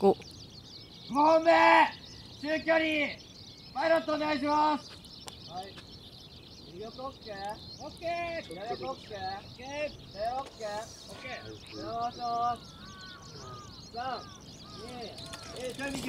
5五本目中距離パイロットお願いしますはい。右横オッケー。オッケー。左横オッケー。オッケー。左オッケー。オッケー。よーしよーし。三、二、えー、ちょ右